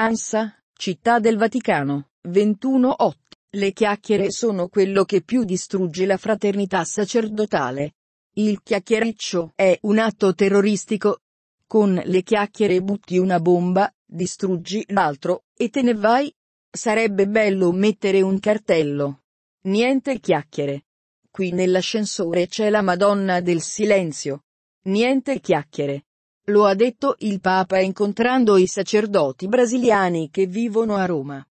Ansa, Città del Vaticano, 21-8. Le chiacchiere sono quello che più distrugge la fraternità sacerdotale. Il chiacchiericcio è un atto terroristico. Con le chiacchiere butti una bomba, distruggi l'altro, e te ne vai. Sarebbe bello mettere un cartello. Niente chiacchiere. Qui nell'ascensore c'è la Madonna del Silenzio. Niente chiacchiere. Lo ha detto il Papa incontrando i sacerdoti brasiliani che vivono a Roma.